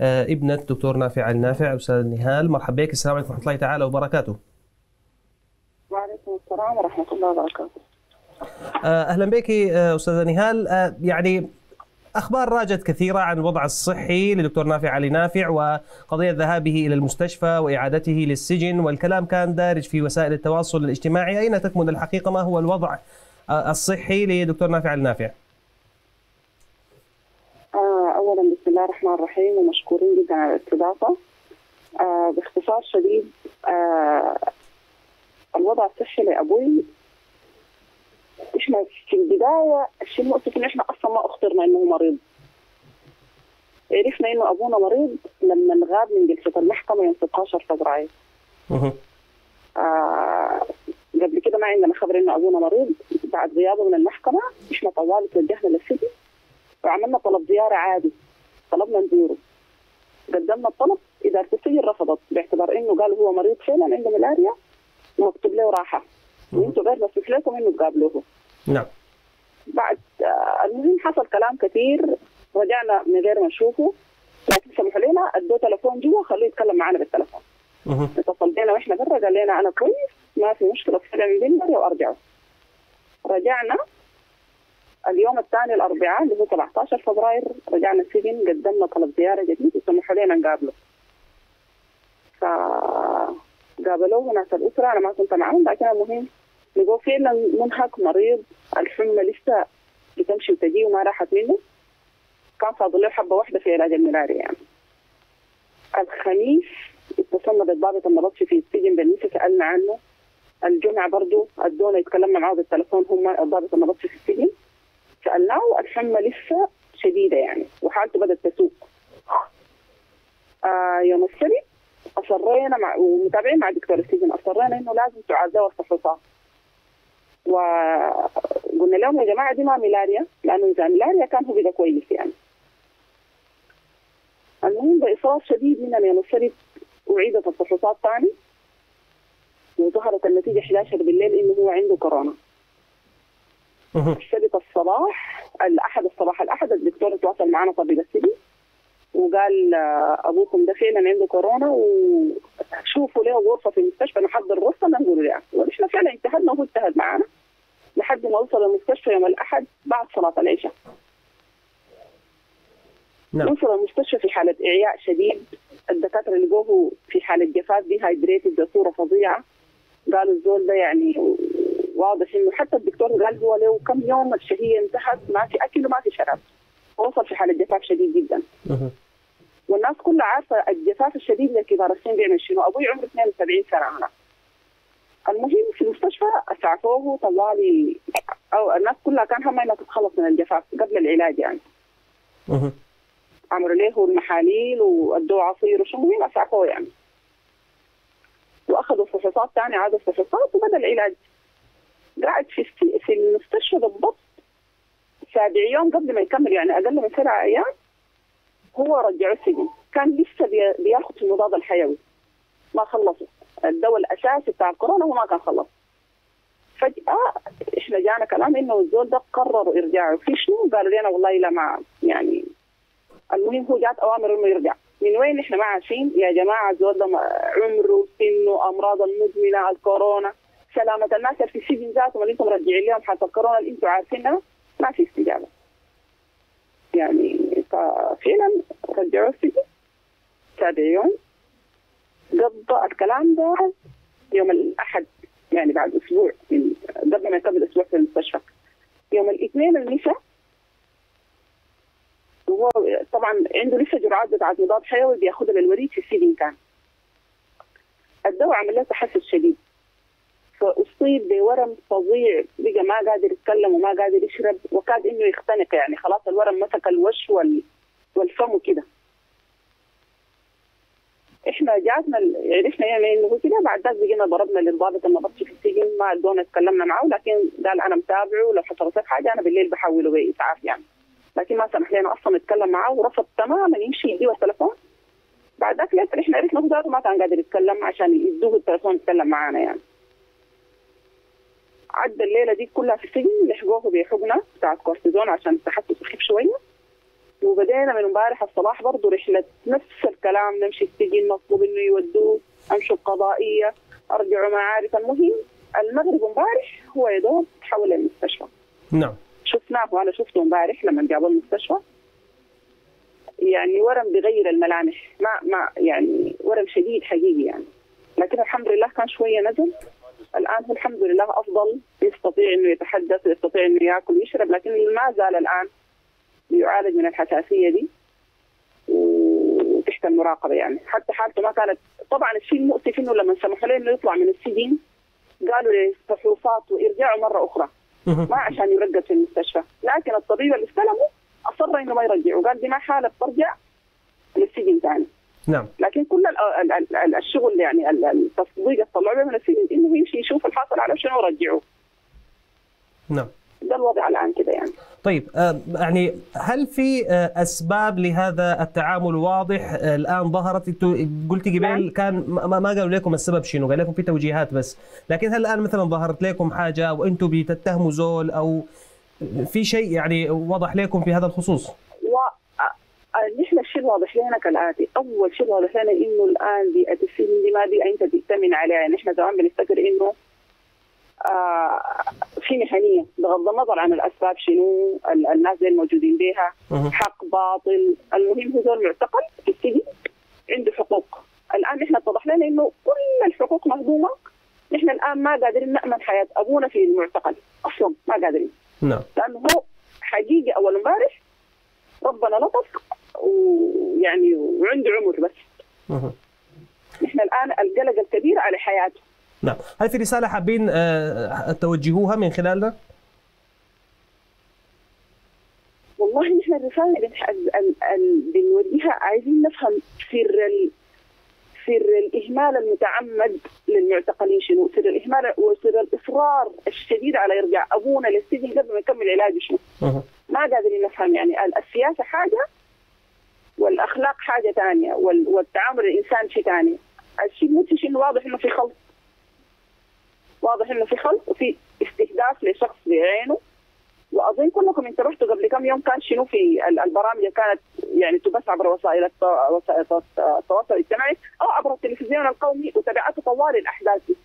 ابنة الدكتور نافع النافع أستاذ نهال. مرحبا بك. السلام عليكم ورحمة الله تعالى وبركاته. وعليكم السلام ورحمة الله وبركاته. أهلا بك أستاذة نهال. يعني أخبار راجت كثيرة عن الوضع الصحي لدكتور نافع علي نافع وقضية ذهابه إلى المستشفى وإعادته للسجن والكلام كان دارج في وسائل التواصل الاجتماعي. أين تكمن الحقيقة؟ ما هو الوضع الصحي لدكتور نافع النافع؟ آه الله الرحمن الرحيم ومشكورين جدا على الاستضافة. آه باختصار شديد آه الوضع الصحي لأبوي إحنا في البداية الشيء المؤسف ان إحنا أصلا ما أخطرنا إنه مريض. عرفنا إنه أبونا مريض لما غاب من جلسة المحكمة يوم 16 فبراير. آه قبل كده ما عندنا خبر إنه أبونا مريض. بعد غيابه من المحكمة إحنا طوال توجهنا للسجن وعملنا طلب زيارة عادي. طلبنا نزوره قدمنا الطلب اداره السجن رفضت باعتبار إنه قال هو مريض فعلا عنده ملاريا ومكتوب له راحة وأنتم غير مسموح لكم إنه تقابلوه. نعم. بعد آه المهم حصل كلام كثير رجعنا من غير ما نشوفه لكن سمحوا لنا أدوه تليفون جوا خلوه يتكلم معنا بالتليفون. اتصل بينا وإحنا برا قال لنا أنا كويس ما في مشكلة من بينا وأرجعوا. رجعنا اليوم الثاني الأربعاء اللي هو 17 فبراير رجعنا السجن قدمنا طلب زيارة جديد وسمحوا لنا نقابله. ف قابلوه ناس الأسرة أنا ما كنت معهم لكن المهم لقوه فعلا منهك مريض الحمى لسه بتمشي وتجي وما راحت منه كان فاضل له حبة واحدة في علاج الملاريا يعني. الخميس اتصلنا بالضابط النبطشي في السجن بالنسبة سألنا عنه الجمعة برضه ادونا يتكلمنا معاه بالتليفون هم الضابط النبطشي في السجن سالناه الحمى لسه شديدة يعني. وحالته بدأت تسوء. آه يوم السبت أصرينا مع ومتابعين مع دكتور السجن أصرينا إنه لازم تعزوا الفحوصات وقلنا لهم يا جماعة دي ما ملاريا لأنه إذا ملاريا كان هو بقى كويس يعني. المهم بإصرار شديد مننا يوم السبت أعيدت الفحوصات ثاني وظهرت النتيجة 11 بالليل إنه هو عنده كورونا. السبت الصباح الأحد الصباح الأحد الدكتور تواصل معنا طبيب السجن وقال أبوكم ده فعلا عنده كورونا وشوفوا له غرفة في المستشفى نحضر غرفه نقول له ونحن فعلا اجتهدنا وهو اجتهد معنا لحد ما وصل المستشفى يوم الأحد بعد صلاة العشاء. نعم. وصل المستشفى في حالة إعياء شديد الدكاترة لقوه في حالة جفاف دي هايدريتد بصوره فظيعة قالوا الزول ده يعني واضح إنه حتى الدكتور قال هو له كم يوم الشهية انتهت ما في اكل وما في شراب. وصل في حالة جفاف شديد جدا. والناس كلها عارفة الجفاف الشديد لكبار السن بيعمل شنو أبوي عمره 72 سنة أنا المهم في المستشفى أسعفوه طوالي أو الناس كلها كان همها إنها تتخلص من الجفاف قبل العلاج يعني. عملوا له المحاليل وادوه عصير وشو المهم أسعفوه يعني. وأخذوا فحوصات ثانية عادوا فحوصات وبدأ العلاج. قاعد في في المستشفى بالضبط. سابع يوم قبل ما يكمل يعني أقل من سبع أيام هو رجعه السجن. كان لسه بياخذ في المضاد الحيوي. ما خلصوا الدواء الأساسي بتاع الكورونا هو ما كان خلص. فجأة إحنا جانا كلام إنه الزول ده قرروا ارجاعه في شنو؟ قالوا لنا والله لا ما يعني المهم هو جات أوامر إنه يرجع. من وين إحنا ما عارفين؟ يا جماعة الزول ده عمره سنه أمراض المزمنة الكورونا. سلامه الناس في السجن ذاتهم اللي أنتم مرجعين لهم حتى الكورونا اللي أنتم عارفينها ما في استجابة. يعني ففعلا رجعوه السجن سابع يوم قضى الكلام ده يوم الأحد يعني بعد أسبوع من قبل ما يكمل أسبوع في المستشفى. يوم الاثنين المساء وهو طبعا عنده لسه جرعات بتاعت مضاد حيوي بيأخذها للوريد في السجن كان. الدواء عمل له تحسس شديد. فأصيب بورم فظيع. بقى ما قادر يتكلم وما قادر يشرب وكاد إنه يختنق يعني. خلاص الورم مسك الوش وال... والفم وكده. إحنا جاتنا عرفنا يعني إنه هو كده. بعد ذاك بقينا ضربنا للضابط النبطشي في السجن. ما ادونا تكلمنا معه لكن قال أنا متابعه. ولو حصلت حاجة أنا بالليل بحوله باسعاف يعني. لكن ما سمح لنا أصلا نتكلم معه. ورفض تماما يمشي يديه التليفون. بعد ذاك إحنا عرفنا هو ما كان قادر يتكلم عشان يدوه التليفون يتكلم معانا يعني. عدى الليلة دي كلها في السجن لحقوه بحقنه بتاعت كورتيزون عشان التحسس يخف شوية. وبدينا من امبارح الصباح برضه رحلة نفس الكلام نمشي السجن مطلوب إنه يودوه امشوا القضائية ارجعوا معارف. المهم المغرب امبارح هو يا دوب تحول للمستشفى. نعم. شفناه أنا شفته امبارح لما جابوه المستشفى. يعني ورم بغير الملامح. ما ما يعني ورم شديد حقيقي يعني. لكن الحمد لله كان شوية نزل. الآن هو الحمد لله أفضل يستطيع إنه يتحدث ويستطيع إنه يأكل ويشرب لكن ما زال الآن يعالج من الحساسية دي وتحت المراقبة يعني. حتى حالته ما كانت طبعا الشيء المؤسف إنه لما سمحوا له إنه يطلع من السجن قالوا له فحوصات وارجاعه مرة أخرى. ما عشان يرقد في المستشفى. لكن الطبيب اللي استلمه أصر إنه ما يرجعه قال دي ما حالة ترجع للسجن ثاني نعم. لكن كل ال- ال- ال- الشغل يعني ال- التصديق طلعوه من السجن إنه يمشي يشوف الحاصل على شنو ورجعه نعم. ده الوضع الآن كده يعني. طيب آه، يعني هل في آه، أسباب لهذا التعامل واضح؟ آه، الآن ظهرت أنتوا قلتي قبل نعم. كان ما قالوا لكم السبب شنو قال لكم في توجيهات بس. لكن هل الآن مثلا ظهرت لكم حاجة وأنتم بتتهموا زول أو في شيء يعني وضح لكم في هذا الخصوص؟ الشيء الواضح لنا كالاتي، أول شيء واضح لنا إنه الآن بيئه السجن دي ما بيئه أنت تأتمن عليها، يعني إحنا زمان بنفتكر إنه آه في مهنيه بغض النظر عن الأسباب شنو ال- الناس دي الموجودين بها. حق باطل، المهم هو زول معتقل في السجن عنده حقوق، الآن إحنا اتضح لنا إنه كل الحقوق مهضومة، نحن الآن ما قادرين نأمن حياة أبونا في المعتقل، أصلا ما قادرين. نعم. لأنه هو حقيقي أول امبارح ربنا لطف ويعني وعنده عمر بس. نحن الآن القلق الكبير على حياته نعم هل في رسالة حابين آه، توجهوها من خلالنا والله نحن الرسالة اللي بنوديها عايزين نفهم سر ال... سر الإهمال المتعمد للمعتقلين شنو؟ سر الإهمال وسر الإصرار الشديد على ارجاع أبونا للسجن قبل ما يكمل علاجه شنو؟ ما قادرين نفهم يعني ال- السياسة حاجة والأخلاق حاجة ثانية وال- والتعامل الإنسان شيء ثاني الشيء المدهش انه واضح إنه في خلط واضح إنه في خلط وفي استهداف لشخص بعينه. وأظن كلكم انتبهتوا قبل كم يوم كان شنو في ال- البرامج اللي كانت يعني تبث عبر وسائل الت- وسائل التواصل الاجتماعي أو عبر التلفزيون القومي وتابعته طوال الأحداث. دي.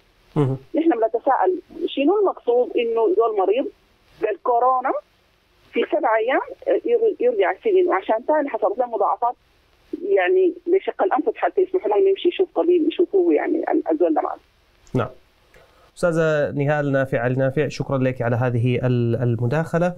نحن بنتساءل شنو المقصود إنه زول مريض بالكورونا سبع أيام ير- يرجع السجن. وعشان ثاني حصلت له مضاعفات يعني بشق الأنفس حتى يسمحوا له إنه يمشي يشوف طبيب يشوفوه يعني الزول. نعم. أستاذة نهال نافع النافع شكرا لك على هذه المداخلة.